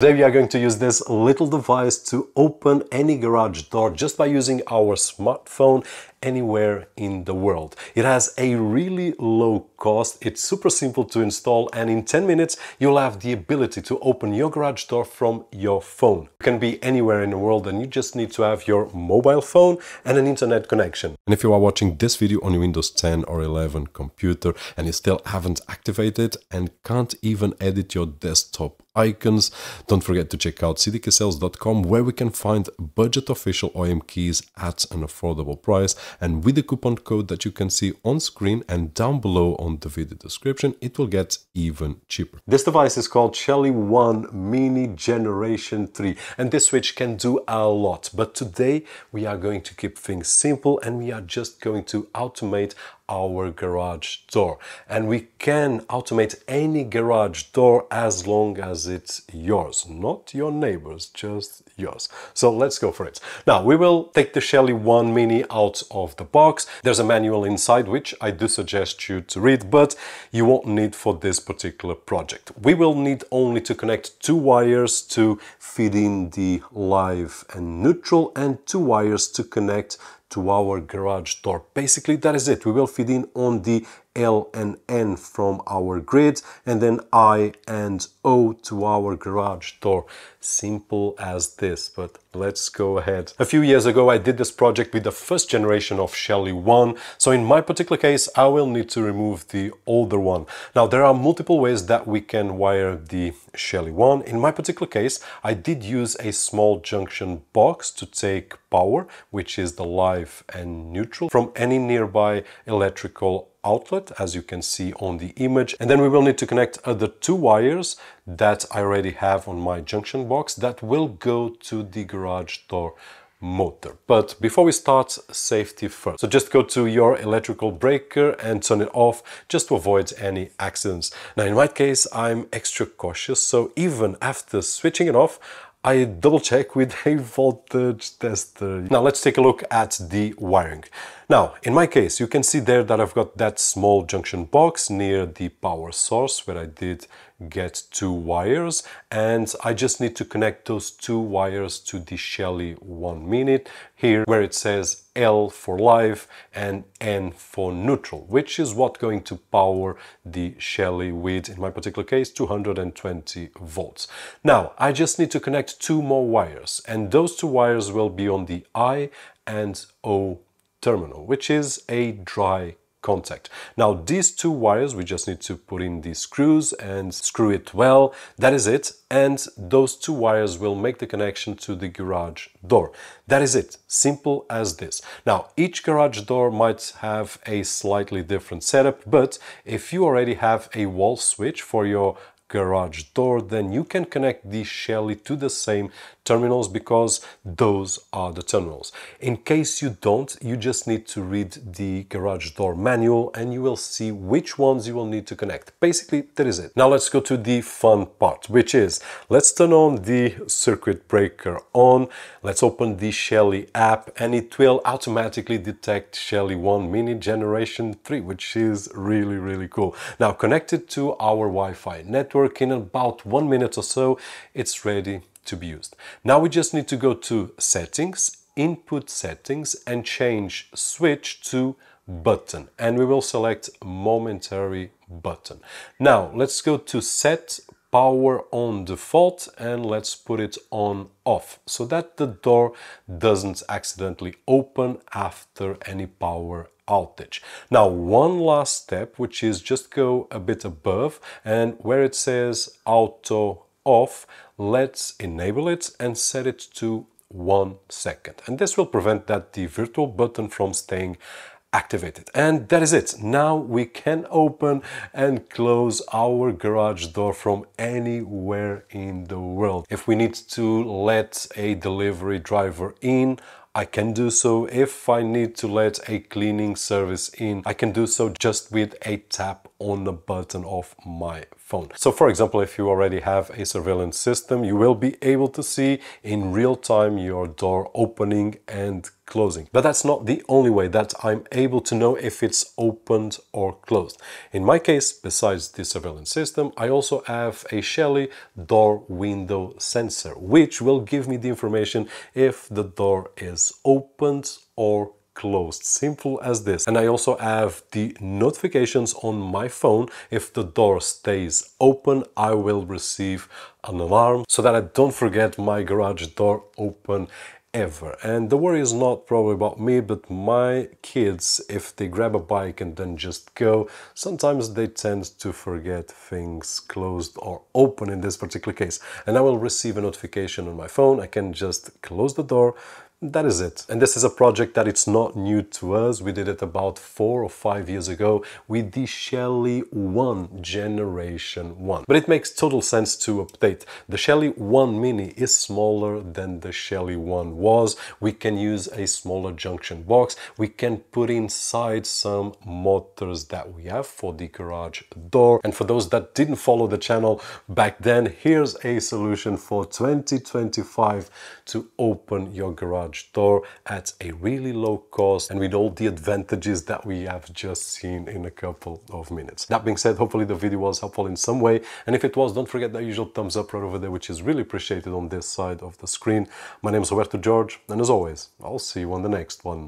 Today we are going to use this little device to open any garage door just by using our smartphone anywhere in the world. It has a really low cost, it's super simple to install and in 10 minutes you'll have the ability to open your garage door from your phone. You can be anywhere in the world and you just need to have your mobile phone and an internet connection. And if you are watching this video on your Windows 10 or 11 computer and you still haven't activated and can't even edit your desktop icons, don't forget to check out cdkeysales.com where we can find budget official OEM keys at an affordable price and with the coupon code that you can see on screen and down below on the video description, it will get even cheaper. This device is called Shelly One Mini Generation 3 and this switch can do a lot. But today we are going to keep things simple and we are just going to automate our garage door. And we can automate any garage door as long as it's yours not your neighbors just yours. So let's go for it. Now we will take the Shelly 1 mini out of the box. There's a manual inside which I do suggest you to read but you won't need for this particular project. We will need only to connect two wires to feed in the live and neutral and two wires to connect to our garage door. Basically, that is it. We will feed in on the L and N from our grid and then I and O to our garage door. Simple as this, but let's go ahead. A few years ago I did this project with the first generation of Shelly 1, so in my particular case I will need to remove the older one. Now there are multiple ways that we can wire the Shelly 1. In my particular case I did use a small junction box to take power, which is the live and neutral, from any nearby electrical outlet as you can see on the image and then we will need to connect the two wires that I already have on my junction box that will go to the garage door motor. But before we start, safety first. So just go to your electrical breaker and turn it off just to avoid any accidents. Now in my case, I'm extra cautious, so even after switching it off, I double check with a voltage tester. Now let's take a look at the wiring. Now, in my case, you can see there that I've got that small junction box near the power source where I did get two wires and I just need to connect those two wires to the Shelly 1 Mini here where it says L for live and N for neutral which is what going to power the Shelly with in my particular case 220 volts. Now I just need to connect two more wires and those two wires will be on the I and O terminal, which is a dry contact. Now these two wires, we just need to put in the screws and screw it well, that is it, and those two wires will make the connection to the garage door. That is it, simple as this. Now each garage door might have a slightly different setup, but if you already have a wall switch for your garage door, then you can connect the Shelly to the same terminals because those are the terminals. In case you don't, you just need to read the garage door manual and you will see which ones you will need to connect. Basically, that is it. Now let's go to the fun part, which is let's turn on the circuit breaker on. Let's open the Shelly app and it will automatically detect Shelly 1 Mini Generation 3, which is really, really cool. Now connected to our Wi-Fi network, network in about one minute or so it's ready to be used. Now we just need to go to settings, input settings and change switch to button and we will select momentary button. Now let's go to set power on default and let's put it on off so that the door doesn't accidentally open after any power outage. Now one last step which is just go a bit above and where it says auto off let's enable it and set it to one second. And this will prevent that the virtual button from staying activated. And that is it. Now we can open and close our garage door from anywhere in the world. If we need to let a delivery driver in I can do so if I need to let a cleaning service in. I can do so just with a tap on the button of my phone. So for example, if you already have a surveillance system, you will be able to see in real time your door opening and closing. But that's not the only way that I'm able to know if it's opened or closed. In my case, besides the surveillance system, I also have a Shelly door window sensor, which will give me the information if the door is opened or closed. Simple as this. And I also have the notifications on my phone. If the door stays open, I will receive an alarm so that I don't forget my garage door open ever. And the worry is not probably about me, but my kids, if they grab a bike and then just go, sometimes they tend to forget things closed or open in this particular case. And I will receive a notification on my phone. I can just close the door, that is it. And this is a project that it's not new to us. We did it about four or five years ago with the Shelly 1 Generation 1. But it makes total sense to update. The Shelly 1 Mini is smaller than the Shelly 1 was. We can use a smaller junction box. We can put inside some motors that we have for the garage door. And for those that didn't follow the channel back then, here's a solution for 2025 to open your garage garage door at a really low cost and with all the advantages that we have just seen in a couple of minutes. That being said, hopefully the video was helpful in some way. And if it was, don't forget the usual thumbs up right over there, which is really appreciated on this side of the screen. My name is Roberto Jorge, and as always, I'll see you on the next one.